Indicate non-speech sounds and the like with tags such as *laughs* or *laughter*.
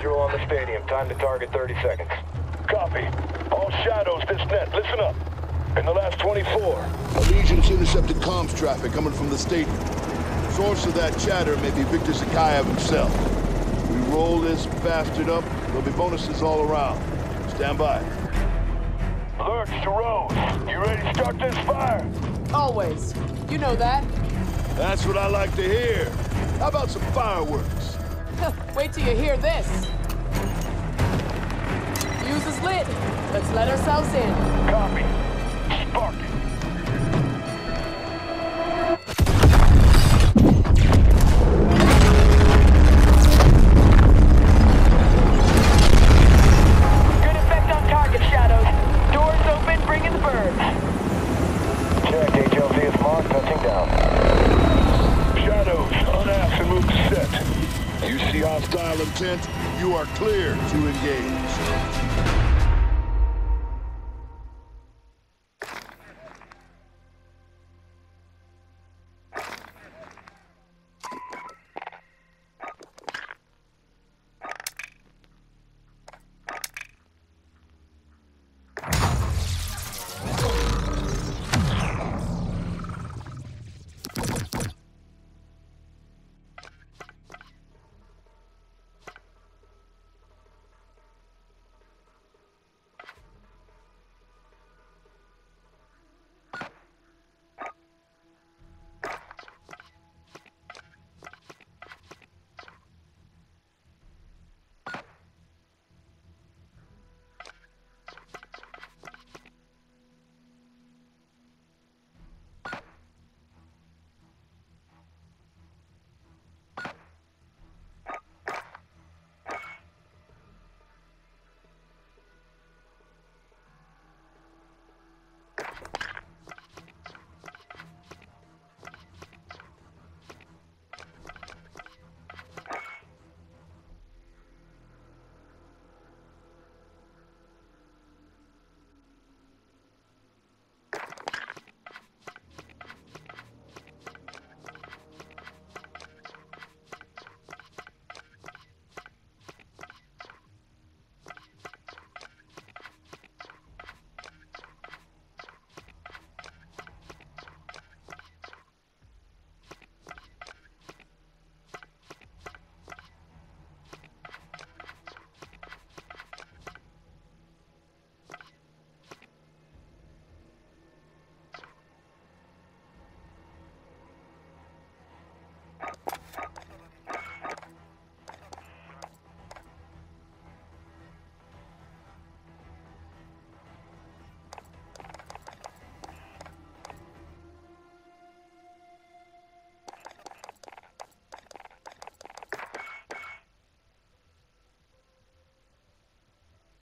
stadium. Time to target 30 seconds. Copy. All shadows this net. Listen up. In the last 24, Allegiance intercepted comms traffic coming from the stadium. Source of that chatter may be Victor Zakhaev himself. We roll this bastard up, there'll be bonuses all around. Stand by. Lurch to Roze. You ready to start this fire? Always. You know that. That's what I like to hear. How about some fireworks? *laughs* Wait till you hear this. Fuse is lit. Let's let ourselves in. Copy. Spark it. See hostile intent, you are clear to engage.